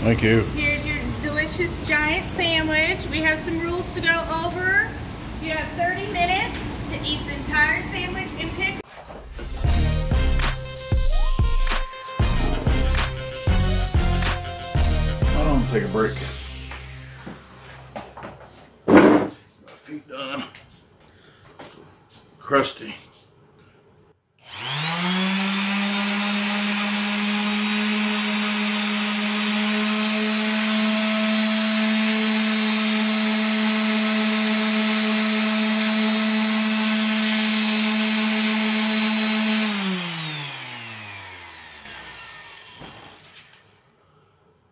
Thank you. Here's your delicious giant sandwich. We have some rules to go over. You have 30 minutes to eat the entire sandwich and pick. I'm gonna take a break. My feet done. Crusty.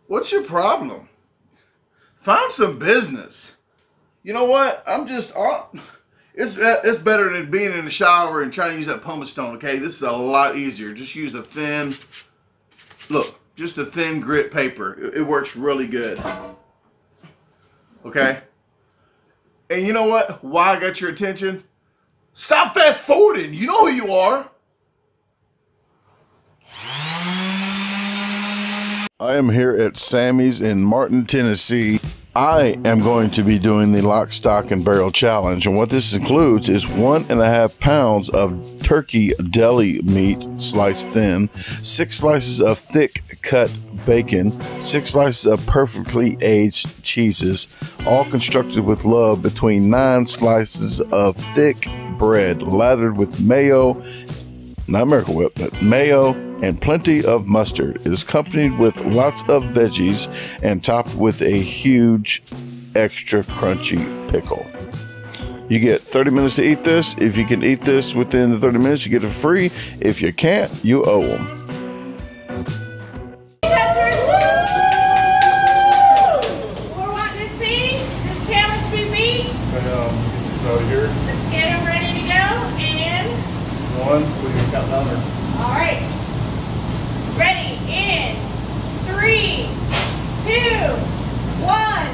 What's your problem? Find some business. You know what? I'm just all. It's uh, it's better than being in the shower and trying to use that pumice stone. Okay, this is a lot easier. Just use a thin. Look, just a thin grit paper. It, it works really good. Okay. And you know what? Why I got your attention? Stop fast forwarding. You know who you are. I am here at Sammy's in Martin, Tennessee. I am going to be doing the lock, stock, and barrel challenge. And what this includes is one and a half pounds of turkey deli meat sliced thin, six slices of thick cut bacon, six slices of perfectly aged cheeses, all constructed with love between nine slices of thick bread lathered with mayo not Miracle Whip, but mayo and plenty of mustard. It is accompanied with lots of veggies and topped with a huge, extra crunchy pickle. You get 30 minutes to eat this. If you can eat this within the 30 minutes, you get it free. If you can't, you owe them. One, all right. Ready? In three, two, one,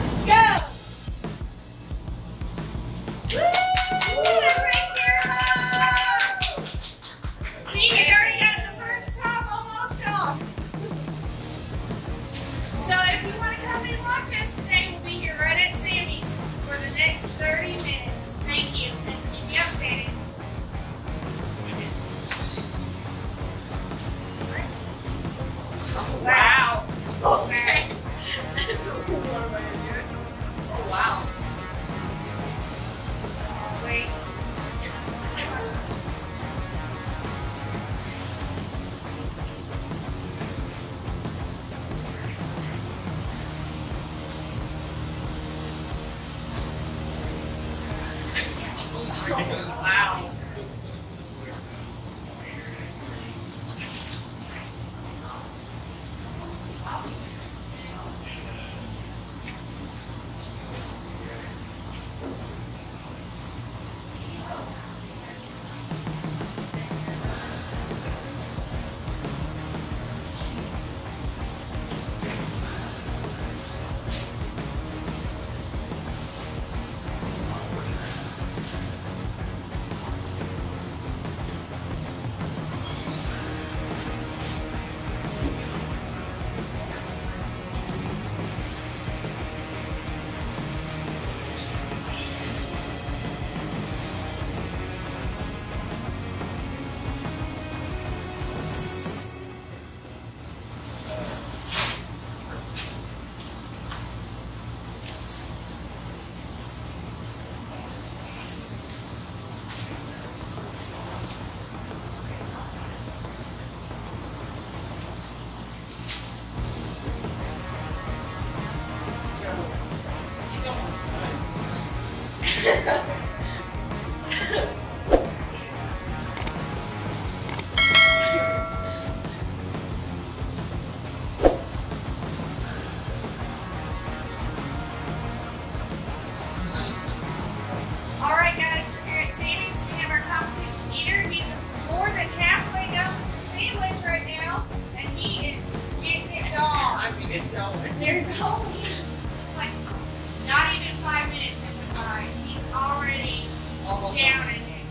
down in it.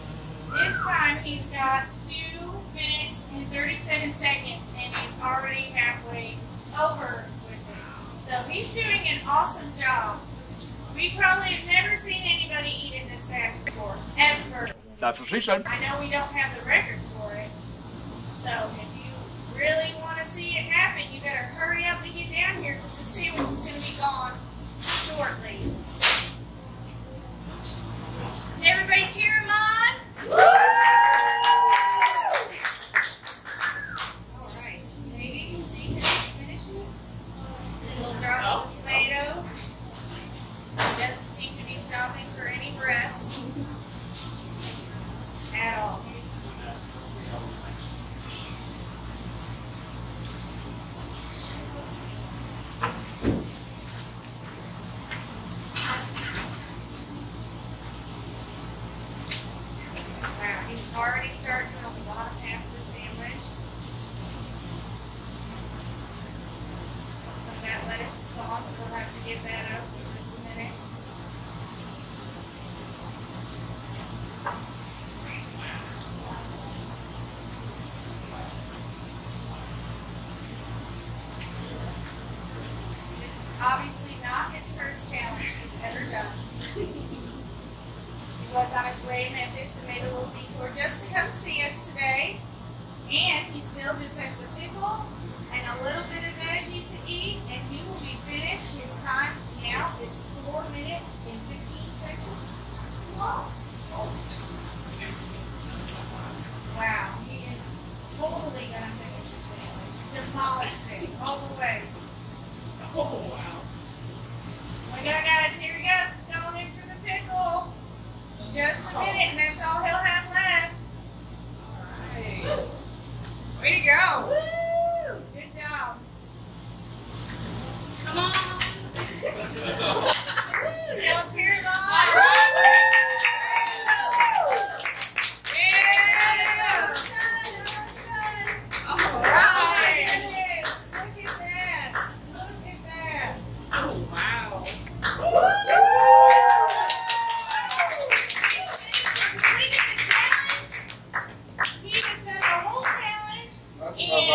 This time he's got two minutes and 37 seconds, and he's already halfway over with it. So he's doing an awesome job. We probably have never seen anybody eating this fast before, ever. That's what she said. I know we don't have the record for it. So if you really want to see it happen, you better hurry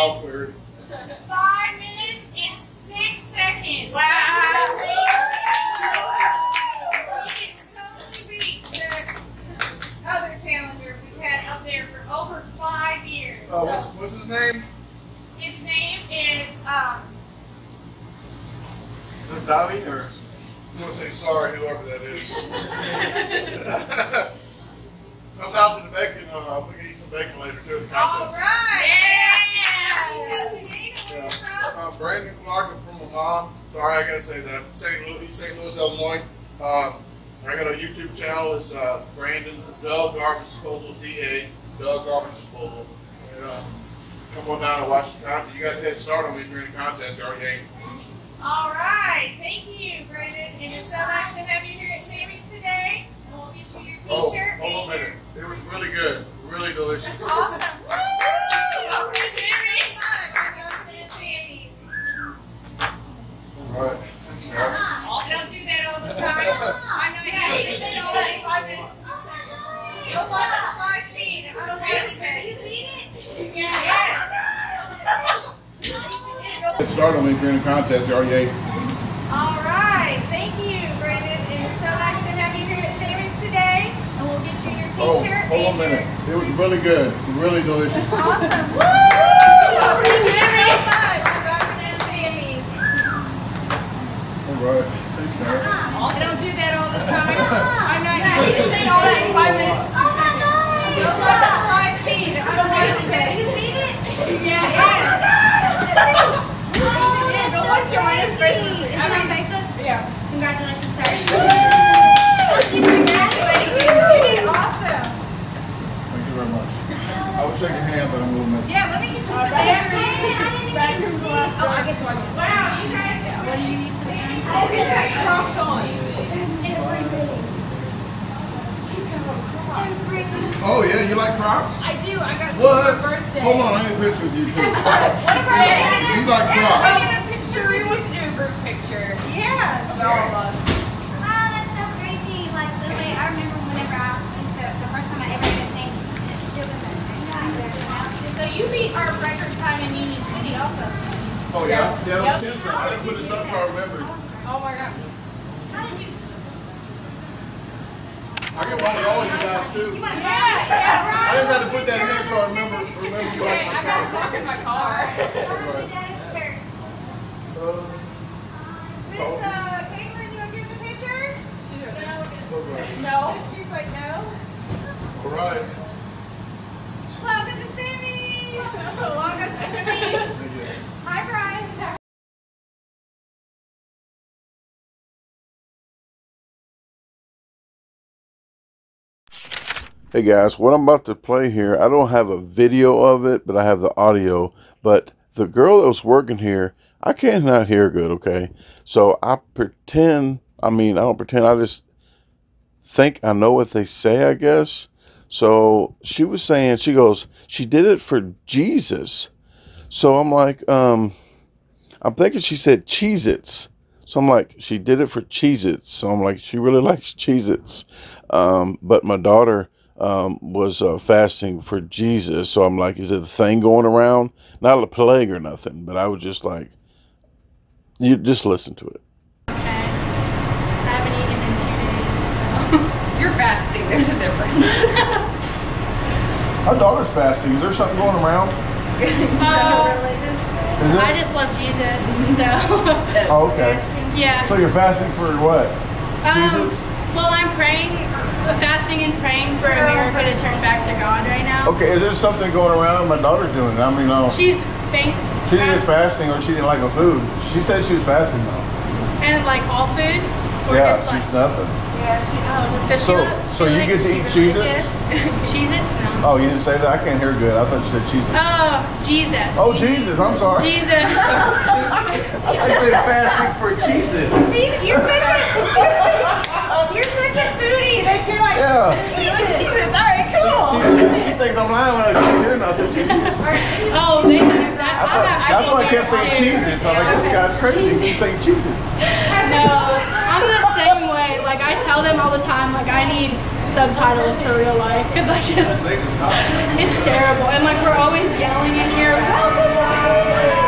That's in my mouth weird. five minutes and six seconds. Wow. He has totally beat the other challenger we've had up there for over five years. Oh, what's, So what's his name? his name is um, Is it Dolly or? I'm gonna say sorry, whoever that is. I'm out to the bacon. Uh, I'm gonna eat some bacon later too. at the all contest. right. Yeah. Yeah. Uh, Brandon Clark I'm from mom. Sorry, I gotta say that. St. Louis, St. Louis, Illinois. Um, I got a YouTube channel. It's uh, Brandon Da Garbage Disposal DA. Doug Garbage Disposal. And, uh, come on down and watch the content. You got a head start on me if you're in the contest. You already ain't. All right. Thank you, Brandon. It is so nice to have you here All right. Thank you, Brandon. It was so nice to have you here at Sammy's today. And we'll get you your Oh, t-shirt. Oh, hold on a minute. It was really good. Really delicious. Awesome. Woo! Thank you very much for dropping in Sammy's. All right. Thanks, guys. I don't do that all the time. I'm not used to say all that in five minutes. Go watch the live feed on Facebook. Yes. Oh, Go watch your winner's Facebook. Is it on Facebook? Yeah. Congratulations, sir. Congratulations. You did awesome. Thank you very much. I was shaking hands, but I'm a little messy. Yeah, let me get you some Back to the Oh, I get to watch it. Wow, you guys. What do you need for the Oh, he's got Crocs on. That's everything. He's got everything. Oh yeah, you like Crocs? I do. I got some What? for my birthday. Hold on, I need a picture with you too. What about You like We're Crocs? Gonna picture. We want to do a group picture. Yeah. Of all of us. Oh, that's so crazy. Like, literally, I remember whenever I used to, the first time I ever did a thing, it's still in that same guy. So you beat our record time in Union City also. Oh yeah, yeah, that was Tuesday. I didn't put this up so I remembered. Oh my gosh. How did you? I get one with all you guys too. You want yeah, yeah, I just had to put that in there so I remember remember you Hey, like I got a clock in my car. Here. Miss uh, Caitlin, you want to give the picture? No. She's like, no. All right. Welcome to Sammy's. Longest enemies. Hi, Brian. Hey guys, what I'm about to play here, I don't have a video of it, but I have the audio. But the girl that was working here, I cannot hear good, okay? So I pretend, I mean, I don't pretend, I just think I know what they say, I guess. So she was saying, she goes, she did it for Jesus. So I'm like, um, I'm thinking she said Cheez Its. So I'm like, she did it for Cheez Its. So I'm like, she really likes Cheez Its. Um, but my daughter um, was uh, fasting for Jesus. So I'm like, is it a thing going around? Not a plague or nothing, but I was just like, you just listen to it. Okay. I haven't eaten in two days, so. You're fasting. There's a difference. My daughter's fasting. Is there something going around? so. Oh, Is I just love Jesus, so. Oh, okay. yeah. So you're fasting for what? Um, well, I'm praying, fasting and praying for America to turn back to God right now. Okay, is there something going around? My daughter's doing it. I mean, no. She's faint. She didn't fasting or she didn't like no food. She said she was fasting though. And like all food? Or yeah, just like. she's nothing. Oh, does she So- li- so you like- get to eat Cheez-Its? Cheez-Its? No. Oh, you didn't say that? I can't hear good. I thought you said Jesus. Oh, Jesus. oh, Jesus. I'm sorry. Jesus. I said fasting for Jesus. See, you're such a you're such a foodie that you're like Yeah. Jesus. All right, She, she, she thinks I'm lying when I hear nothing. Jesus. Oh, they that. I thought, I, that's why I kept saying too. Jesus. I'm like, this guy's crazy. He's saying Jesus. No, I'm the same way. Like I tell them all the time, like I need subtitles for real life because I just it's terrible. And like we're always yelling in here. Welcome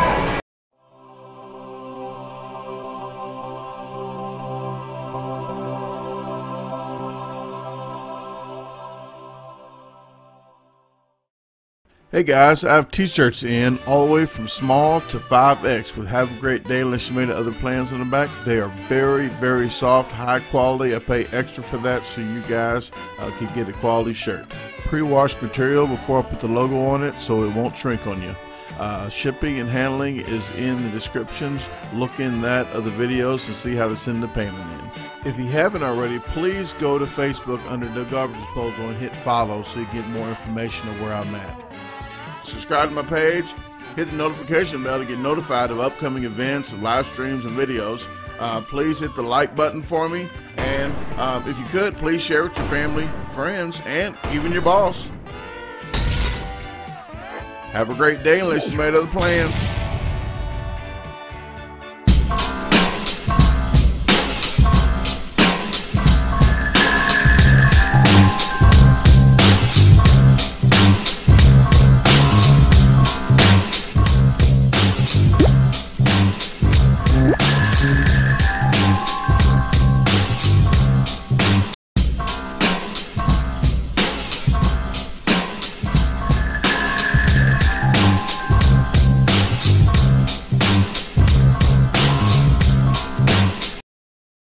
Hey guys, I have t-shirts in all the way from small to 5X with Have a Great Day unless you made other plans on the back. They are very, very soft, high quality. I pay extra for that so you guys uh, can get a quality shirt. Pre-washed material before I put the logo on it so it won't shrink on you. Uh, shipping and handling is in the descriptions. Look in that of the videos and see how to send the payment in. If you haven't already, please go to Facebook under the Garbage Disposal and hit follow so you get more information of where I'm at subscribe to my page, hit the notification bell to get notified of upcoming events, live streams, and videos. Uh, please hit the like button for me, and um, if you could, please share with your family, friends, and even your boss. Have a great day unless you made other plans.